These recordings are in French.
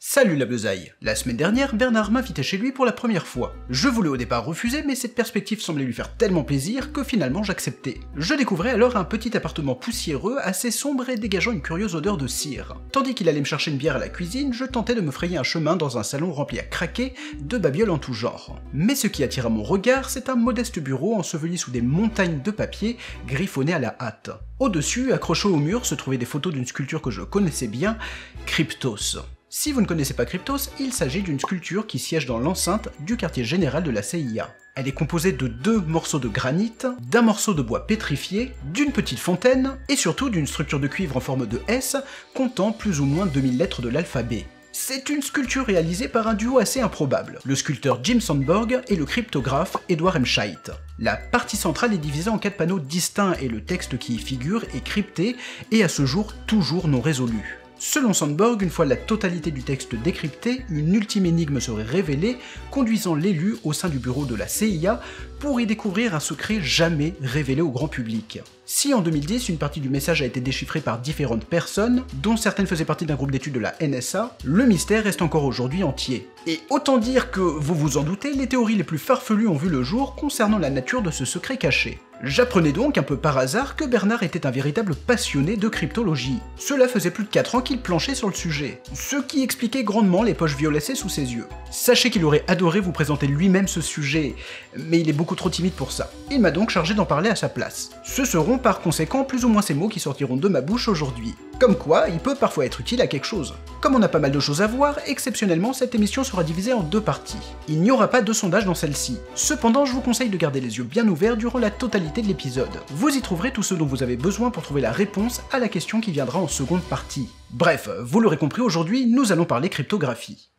Salut la besaille La semaine dernière, Bernard m'invitait chez lui pour la première fois. Je voulais au départ refuser, mais cette perspective semblait lui faire tellement plaisir que finalement j'acceptais. Je découvrais alors un petit appartement poussiéreux, assez sombre et dégageant une curieuse odeur de cire. Tandis qu'il allait me chercher une bière à la cuisine, je tentais de me frayer un chemin dans un salon rempli à craquer de babioles en tout genre. Mais ce qui attira mon regard, c'est un modeste bureau enseveli sous des montagnes de papier griffonné à la hâte. Au-dessus, accroché au mur, se trouvaient des photos d'une sculpture que je connaissais bien, Cryptos. Si vous ne connaissez pas Cryptos, il s'agit d'une sculpture qui siège dans l'enceinte du quartier général de la CIA. Elle est composée de deux morceaux de granit, d'un morceau de bois pétrifié, d'une petite fontaine, et surtout d'une structure de cuivre en forme de S, comptant plus ou moins 2000 lettres de l'alphabet. C'est une sculpture réalisée par un duo assez improbable, le sculpteur Jim Sandberg et le cryptographe Edward M. Scheidt. La partie centrale est divisée en quatre panneaux distincts et le texte qui y figure est crypté et à ce jour toujours non résolu. Selon Sandberg, une fois la totalité du texte décrypté, une ultime énigme serait révélée, conduisant l'élu au sein du bureau de la CIA pour y découvrir un secret jamais révélé au grand public. Si en 2010, une partie du message a été déchiffrée par différentes personnes, dont certaines faisaient partie d'un groupe d'études de la NSA, le mystère reste encore aujourd'hui entier. Et autant dire que, vous vous en doutez, les théories les plus farfelues ont vu le jour concernant la nature de ce secret caché. J'apprenais donc un peu par hasard que Bernard était un véritable passionné de cryptologie. Cela faisait plus de 4 ans qu'il planchait sur le sujet, ce qui expliquait grandement les poches violacées sous ses yeux. Sachez qu'il aurait adoré vous présenter lui-même ce sujet, mais il est beaucoup trop timide pour ça. Il m'a donc chargé d'en parler à sa place. Ce seront par conséquent plus ou moins ces mots qui sortiront de ma bouche aujourd'hui. Comme quoi, il peut parfois être utile à quelque chose. Comme on a pas mal de choses à voir, exceptionnellement, cette émission sera divisée en deux parties. Il n'y aura pas de sondage dans celle-ci. Cependant, je vous conseille de garder les yeux bien ouverts durant la totalité de l'épisode. Vous y trouverez tout ce dont vous avez besoin pour trouver la réponse à la question qui viendra en seconde partie. Bref, vous l'aurez compris aujourd'hui, nous allons parler cryptographie.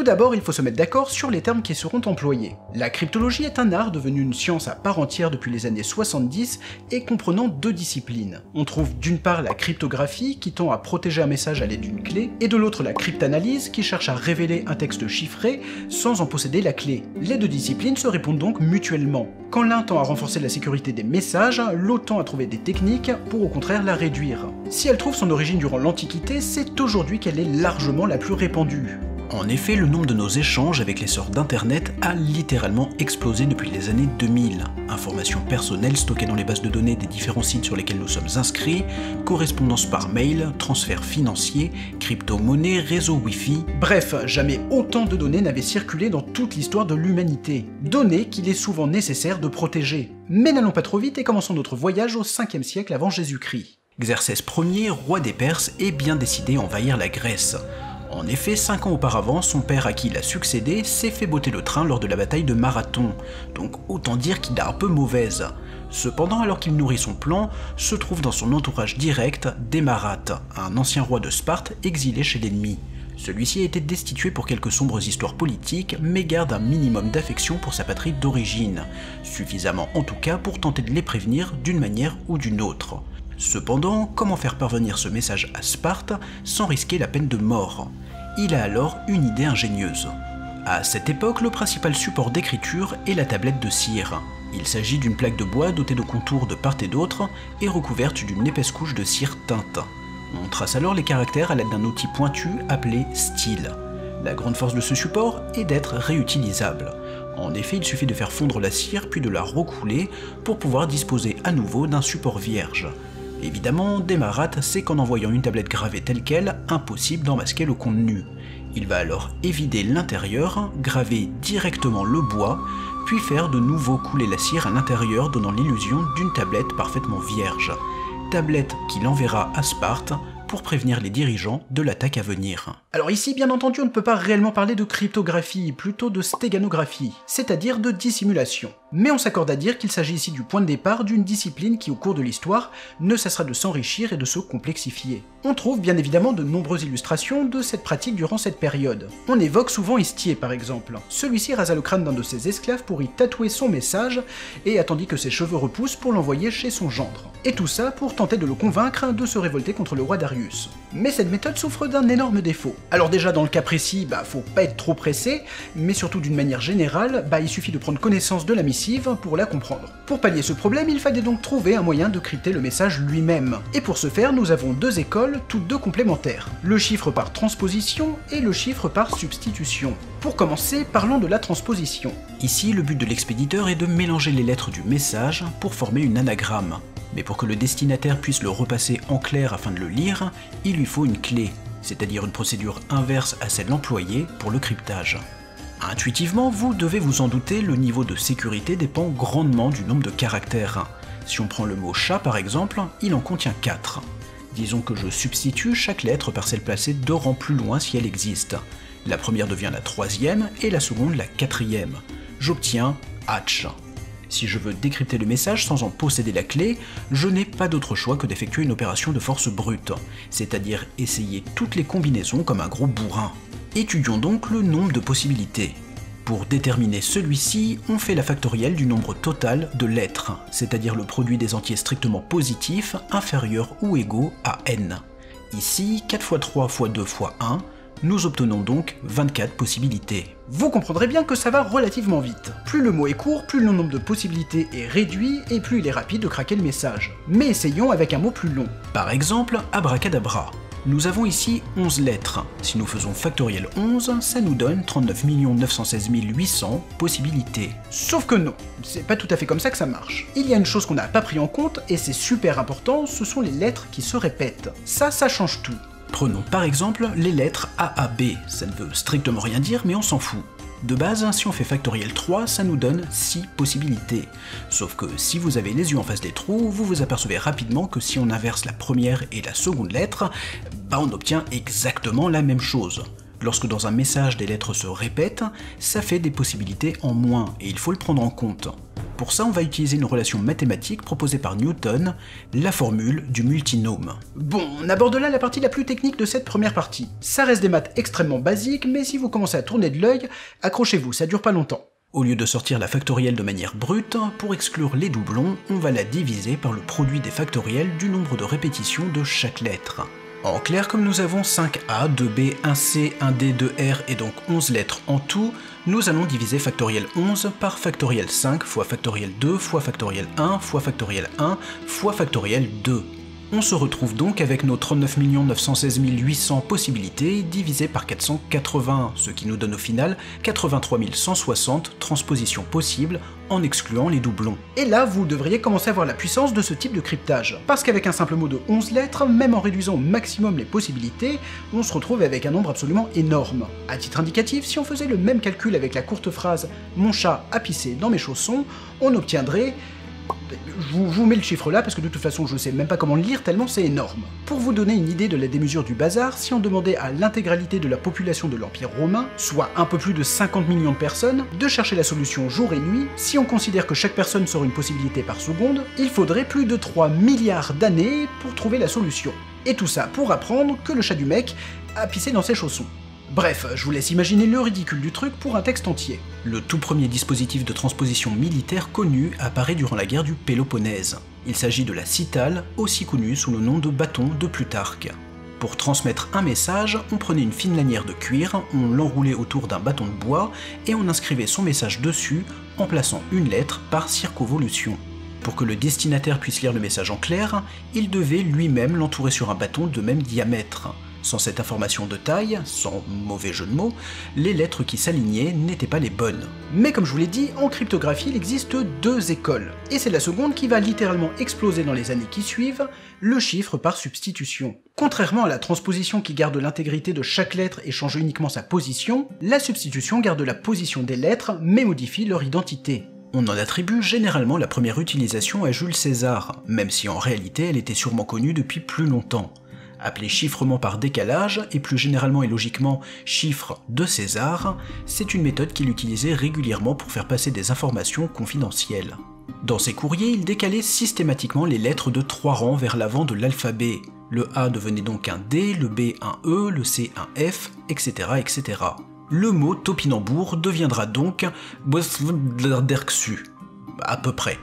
Tout d'abord, il faut se mettre d'accord sur les termes qui seront employés. La cryptologie est un art devenu une science à part entière depuis les années 70 et comprenant deux disciplines. On trouve d'une part la cryptographie qui tend à protéger un message à l'aide d'une clé, et de l'autre la cryptanalyse qui cherche à révéler un texte chiffré sans en posséder la clé. Les deux disciplines se répondent donc mutuellement. Quand l'un tend à renforcer la sécurité des messages, l'autre tend à trouver des techniques pour au contraire la réduire. Si elle trouve son origine durant l'Antiquité, c'est aujourd'hui qu'elle est largement la plus répandue. En effet, le nombre de nos échanges avec les sorts d'Internet a littéralement explosé depuis les années 2000. Informations personnelles stockées dans les bases de données des différents sites sur lesquels nous sommes inscrits, correspondance par mail, transferts financiers, crypto-monnaies, réseau Wi-Fi, bref, jamais autant de données n'avaient circulé dans toute l'histoire de l'humanité. Données qu'il est souvent nécessaire de protéger. Mais n'allons pas trop vite et commençons notre voyage au 5e siècle avant Jésus-Christ. Xerxès Ier, roi des Perses, est bien décidé à envahir la Grèce. En effet, cinq ans auparavant, son père à qui il a succédé s'est fait botter le train lors de la bataille de Marathon, donc autant dire qu'il a un peu mauvaise. Cependant, alors qu'il nourrit son plan, se trouve dans son entourage direct Démarate, un ancien roi de Sparte exilé chez l'ennemi. Celui-ci a été destitué pour quelques sombres histoires politiques, mais garde un minimum d'affection pour sa patrie d'origine, suffisamment en tout cas pour tenter de les prévenir d'une manière ou d'une autre. Cependant, comment faire parvenir ce message à Sparte sans risquer la peine de mort? Il a alors une idée ingénieuse. À cette époque, le principal support d'écriture est la tablette de cire. Il s'agit d'une plaque de bois dotée de contours de part et d'autre et recouverte d'une épaisse couche de cire teinte. On trace alors les caractères à l'aide d'un outil pointu appelé style. La grande force de ce support est d'être réutilisable. En effet, il suffit de faire fondre la cire puis de la recouler pour pouvoir disposer à nouveau d'un support vierge. Évidemment, Desmarat sait qu'en envoyant une tablette gravée telle qu'elle, impossible d'en masquer le contenu. Il va alors évider l'intérieur, graver directement le bois, puis faire de nouveau couler la cire à l'intérieur donnant l'illusion d'une tablette parfaitement vierge. Tablette qu'il enverra à Sparte pour prévenir les dirigeants de l'attaque à venir. Alors ici, bien entendu, on ne peut pas réellement parler de cryptographie, plutôt de stéganographie, c'est-à-dire de dissimulation. Mais on s'accorde à dire qu'il s'agit ici du point de départ d'une discipline qui, au cours de l'histoire, ne cessera de s'enrichir et de se complexifier. On trouve bien évidemment de nombreuses illustrations de cette pratique durant cette période. On évoque souvent Estier par exemple. Celui-ci rasa le crâne d'un de ses esclaves pour y tatouer son message et attendit que ses cheveux repoussent pour l'envoyer chez son gendre. Et tout ça pour tenter de le convaincre de se révolter contre le roi Darius. Mais cette méthode souffre d'un énorme défaut. Alors déjà dans le cas précis, bah faut pas être trop pressé, mais surtout d'une manière générale, bah il suffit de prendre connaissance de la mission pour la comprendre. Pour pallier ce problème, il fallait donc trouver un moyen de crypter le message lui-même. Et pour ce faire, nous avons deux écoles, toutes deux complémentaires. Le chiffre par transposition et le chiffre par substitution. Pour commencer, parlons de la transposition. Ici, le but de l'expéditeur est de mélanger les lettres du message pour former une anagramme. Mais pour que le destinataire puisse le repasser en clair afin de le lire, il lui faut une clé, c'est-à-dire une procédure inverse à celle employée pour le cryptage. Intuitivement, vous devez vous en douter, le niveau de sécurité dépend grandement du nombre de caractères. Si on prend le mot chat par exemple, il en contient 4. Disons que je substitue chaque lettre par celle placée deux rangs plus loin si elle existe. La première devient la troisième et la seconde la quatrième. J'obtiens Hatch. Si je veux décrypter le message sans en posséder la clé, je n'ai pas d'autre choix que d'effectuer une opération de force brute, c'est-à-dire essayer toutes les combinaisons comme un gros bourrin. Étudions donc le nombre de possibilités. Pour déterminer celui-ci, on fait la factorielle du nombre total de lettres, c'est-à-dire le produit des entiers strictement positifs inférieurs ou égaux à n. Ici, 4 x 3 x 2 x 1, nous obtenons donc 24 possibilités. Vous comprendrez bien que ça va relativement vite. Plus le mot est court, plus le nombre de possibilités est réduit et plus il est rapide de craquer le message. Mais essayons avec un mot plus long. Par exemple, abracadabra. Nous avons ici 11 lettres. Si nous faisons factoriel 11, ça nous donne 39 916 800 possibilités. Sauf que non, c'est pas tout à fait comme ça que ça marche. Il y a une chose qu'on n'a pas pris en compte, et c'est super important, ce sont les lettres qui se répètent. Ça, ça change tout. Prenons par exemple les lettres AAB, ça ne veut strictement rien dire mais on s'en fout. De base, si on fait factoriel 3, ça nous donne 6 possibilités. Sauf que si vous avez les yeux en face des trous, vous vous apercevez rapidement que si on inverse la première et la seconde lettre, bah on obtient exactement la même chose. Lorsque dans un message des lettres se répètent, ça fait des possibilités en moins et il faut le prendre en compte. Pour ça, on va utiliser une relation mathématique proposée par Newton, la formule du multinôme. Bon, on aborde là la partie la plus technique de cette première partie. Ça reste des maths extrêmement basiques, mais si vous commencez à tourner de l'œil, accrochez-vous, ça dure pas longtemps. Au lieu de sortir la factorielle de manière brute, pour exclure les doublons, on va la diviser par le produit des factoriels du nombre de répétitions de chaque lettre. En clair, comme nous avons 5A, 2B, 1C, 1D, 2R et donc 11 lettres en tout, nous allons diviser factoriel 11 par factoriel 5 fois factoriel 2 fois factoriel 1 fois factoriel 1 fois factoriel 2. On se retrouve donc avec nos 39 916 800 possibilités divisées par 480, ce qui nous donne au final 83 160 transpositions possibles en excluant les doublons. Et là, vous devriez commencer à voir la puissance de ce type de cryptage. Parce qu'avec un simple mot de 11 lettres, même en réduisant au maximum les possibilités, on se retrouve avec un nombre absolument énorme. À titre indicatif, si on faisait le même calcul avec la courte phrase « Mon chat a pissé dans mes chaussons », on obtiendrait je vous, mets le chiffre là parce que de toute façon je sais même pas comment le lire tellement c'est énorme. Pour vous donner une idée de la démesure du bazar, si on demandait à l'intégralité de la population de l'Empire romain, soit un peu plus de 50 millions de personnes, de chercher la solution jour et nuit, si on considère que chaque personne sort une possibilité par seconde, il faudrait plus de 3 milliards d'années pour trouver la solution. Et tout ça pour apprendre que le chat du mec a pissé dans ses chaussons. Bref, je vous laisse imaginer le ridicule du truc pour un texte entier. Le tout premier dispositif de transposition militaire connu apparaît durant la guerre du Péloponnèse. Il s'agit de la citale, aussi connue sous le nom de bâton de Plutarque. Pour transmettre un message, on prenait une fine lanière de cuir, on l'enroulait autour d'un bâton de bois et on inscrivait son message dessus en plaçant une lettre par circonvolution. Pour que le destinataire puisse lire le message en clair, il devait lui-même l'entourer sur un bâton de même diamètre. Sans cette information de taille, sans mauvais jeu de mots, les lettres qui s'alignaient n'étaient pas les bonnes. Mais comme je vous l'ai dit, en cryptographie il existe deux écoles, et c'est la seconde qui va littéralement exploser dans les années qui suivent, le chiffre par substitution. Contrairement à la transposition qui garde l'intégrité de chaque lettre et change uniquement sa position, la substitution garde la position des lettres mais modifie leur identité. On en attribue généralement la première utilisation à Jules César, même si en réalité elle était sûrement connue depuis plus longtemps appelé chiffrement par décalage, et plus généralement et logiquement chiffre de César, c'est une méthode qu'il utilisait régulièrement pour faire passer des informations confidentielles. Dans ses courriers, il décalait systématiquement les lettres de trois rangs vers l'avant de l'alphabet. Le A devenait donc un D, le B un E, le C un F, etc. etc. Le mot topinambour deviendra donc à peu près.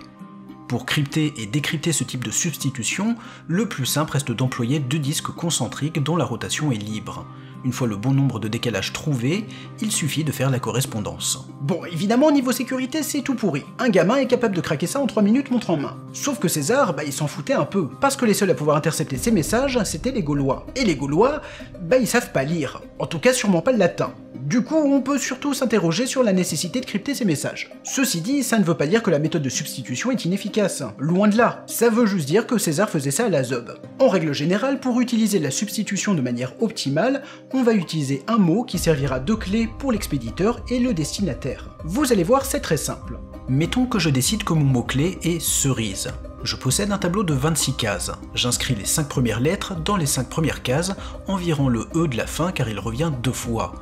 Pour crypter et décrypter ce type de substitution, le plus simple reste d'employer deux disques concentriques dont la rotation est libre. Une fois le bon nombre de décalages trouvé, il suffit de faire la correspondance. Bon, évidemment, niveau sécurité, c'est tout pourri. Un gamin est capable de craquer ça en 3 minutes montre en main. Sauf que César, bah il s'en foutait un peu, parce que les seuls à pouvoir intercepter ses messages, c'était les Gaulois. Et les Gaulois, bah ils savent pas lire. En tout cas, sûrement pas le latin. Du coup, on peut surtout s'interroger sur la nécessité de crypter ces messages. Ceci dit, ça ne veut pas dire que la méthode de substitution est inefficace. Loin de là. Ça veut juste dire que César faisait ça à la zob. En règle générale, pour utiliser la substitution de manière optimale, on va utiliser un mot qui servira de clé pour l'expéditeur et le destinataire. Vous allez voir, c'est très simple. Mettons que je décide que mon mot-clé est cerise. Je possède un tableau de 26 cases. J'inscris les 5 premières lettres dans les 5 premières cases, environ le E de la fin car il revient deux fois.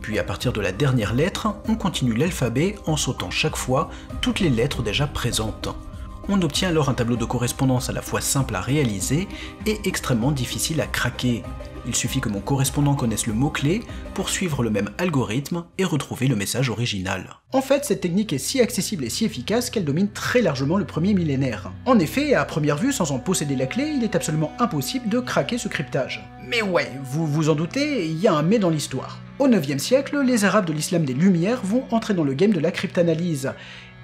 Puis à partir de la dernière lettre, on continue l'alphabet en sautant chaque fois toutes les lettres déjà présentes. On obtient alors un tableau de correspondance à la fois simple à réaliser et extrêmement difficile à craquer. Il suffit que mon correspondant connaisse le mot-clé pour suivre le même algorithme et retrouver le message original. En fait, cette technique est si accessible et si efficace qu'elle domine très largement le premier millénaire. En effet, à première vue, sans en posséder la clé, il est absolument impossible de craquer ce cryptage. Mais ouais, vous vous en doutez, il y a un mais dans l'histoire. Au 9e siècle, les Arabes de l'islam des Lumières vont entrer dans le game de la cryptanalyse,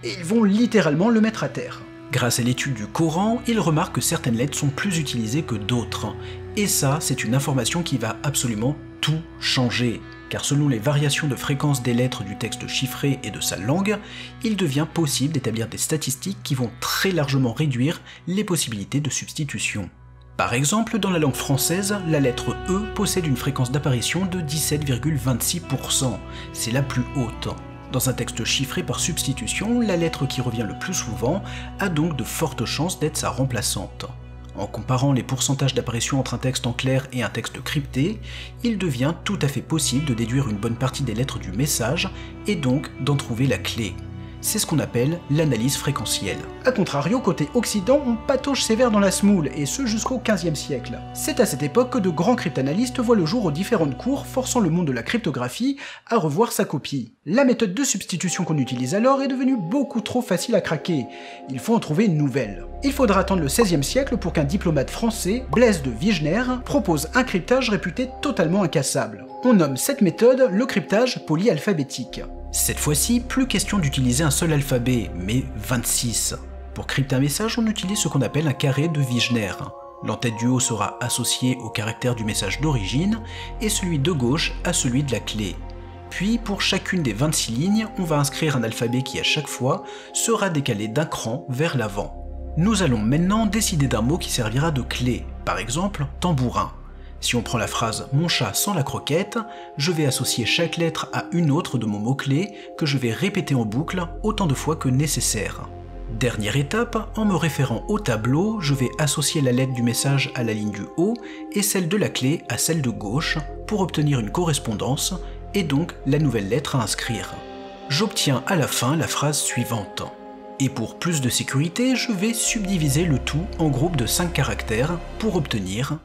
et ils vont littéralement le mettre à terre. Grâce à l'étude du Coran, ils remarquent que certaines lettres sont plus utilisées que d'autres, et ça, c'est une information qui va absolument tout changer, car selon les variations de fréquence des lettres du texte chiffré et de sa langue, il devient possible d'établir des statistiques qui vont très largement réduire les possibilités de substitution. Par exemple, dans la langue française, la lettre E possède une fréquence d'apparition de 17,26%, c'est la plus haute. Dans un texte chiffré par substitution, la lettre qui revient le plus souvent a donc de fortes chances d'être sa remplaçante. En comparant les pourcentages d'apparition entre un texte en clair et un texte crypté, il devient tout à fait possible de déduire une bonne partie des lettres du message et donc d'en trouver la clé c'est ce qu'on appelle l'analyse fréquentielle. A contrario, côté Occident, on patauge sévère dans la smoule, et ce jusqu'au 15e siècle. C'est à cette époque que de grands cryptanalystes voient le jour aux différentes cours, forçant le monde de la cryptographie à revoir sa copie. La méthode de substitution qu'on utilise alors est devenue beaucoup trop facile à craquer. Il faut en trouver une nouvelle. Il faudra attendre le 16e siècle pour qu'un diplomate français, Blaise de Vigener, propose un cryptage réputé totalement incassable. On nomme cette méthode le cryptage polyalphabétique. Cette fois-ci, plus question d'utiliser un seul alphabet, mais 26. Pour crypter un message, on utilise ce qu'on appelle un carré de Wigner. L'entête du haut sera associée au caractère du message d'origine, et celui de gauche à celui de la clé. Puis, pour chacune des 26 lignes, on va inscrire un alphabet qui à chaque fois sera décalé d'un cran vers l'avant. Nous allons maintenant décider d'un mot qui servira de clé, par exemple tambourin. Si on prend la phrase mon chat sans la croquette, je vais associer chaque lettre à une autre de mon mot-clé que je vais répéter en boucle autant de fois que nécessaire. Dernière étape, en me référant au tableau, je vais associer la lettre du message à la ligne du haut et celle de la clé à celle de gauche pour obtenir une correspondance et donc la nouvelle lettre à inscrire. J'obtiens à la fin la phrase suivante. Et pour plus de sécurité, je vais subdiviser le tout en groupes de 5 caractères pour obtenir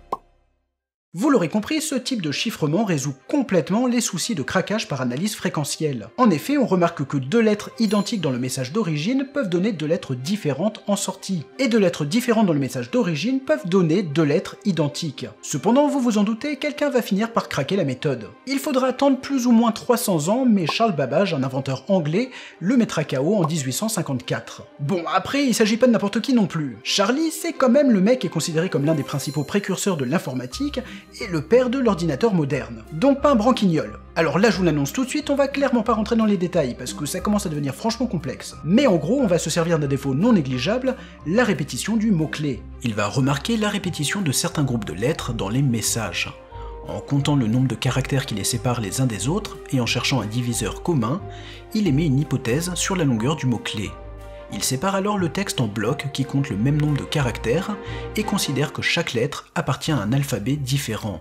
vous l'aurez compris, ce type de chiffrement résout complètement les soucis de craquage par analyse fréquentielle. En effet, on remarque que deux lettres identiques dans le message d'origine peuvent donner deux lettres différentes en sortie, et deux lettres différentes dans le message d'origine peuvent donner deux lettres identiques. Cependant, vous vous en doutez, quelqu'un va finir par craquer la méthode. Il faudra attendre plus ou moins 300 ans, mais Charles Babbage, un inventeur anglais, le mettra KO en 1854. Bon, après, il s'agit pas de n'importe qui non plus. Charlie, c'est quand même le mec qui est considéré comme l'un des principaux précurseurs de l'informatique, et le père de l'ordinateur moderne. Donc pas un branquignol. Alors là je vous l'annonce tout de suite, on va clairement pas rentrer dans les détails parce que ça commence à devenir franchement complexe. Mais en gros on va se servir d'un défaut non négligeable, la répétition du mot-clé. Il va remarquer la répétition de certains groupes de lettres dans les messages. En comptant le nombre de caractères qui les séparent les uns des autres et en cherchant un diviseur commun, il émet une hypothèse sur la longueur du mot-clé. Il sépare alors le texte en blocs qui comptent le même nombre de caractères et considère que chaque lettre appartient à un alphabet différent.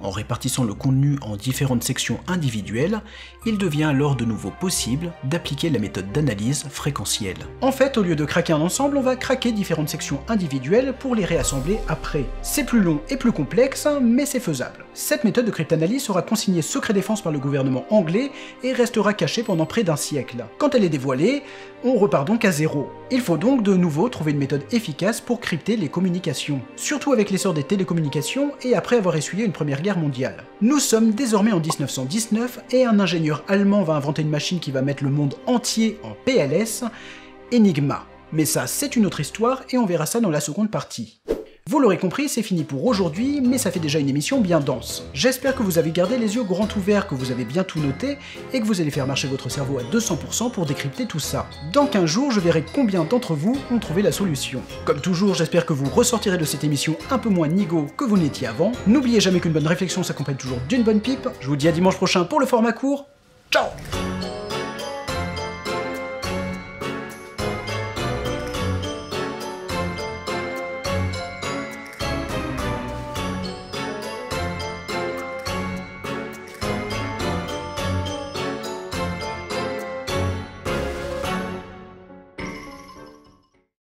En répartissant le contenu en différentes sections individuelles, il devient alors de nouveau possible d'appliquer la méthode d'analyse fréquentielle. En fait, au lieu de craquer un ensemble, on va craquer différentes sections individuelles pour les réassembler après. C'est plus long et plus complexe, mais c'est faisable. Cette méthode de cryptanalyse sera consignée secret défense par le gouvernement anglais et restera cachée pendant près d'un siècle. Quand elle est dévoilée, on repart donc à zéro. Il faut donc de nouveau trouver une méthode efficace pour crypter les communications. Surtout avec l'essor des télécommunications et après avoir essuyé une première guerre Mondiale. Nous sommes désormais en 1919 et un ingénieur allemand va inventer une machine qui va mettre le monde entier en PLS, Enigma. Mais ça, c'est une autre histoire et on verra ça dans la seconde partie. Vous l'aurez compris, c'est fini pour aujourd'hui, mais ça fait déjà une émission bien dense. J'espère que vous avez gardé les yeux grands ouverts, que vous avez bien tout noté, et que vous allez faire marcher votre cerveau à 200% pour décrypter tout ça. Dans 15 jours, je verrai combien d'entre vous ont trouvé la solution. Comme toujours, j'espère que vous ressortirez de cette émission un peu moins nigo que vous n'étiez avant. N'oubliez jamais qu'une bonne réflexion s'accompagne toujours d'une bonne pipe. Je vous dis à dimanche prochain pour le format court. Ciao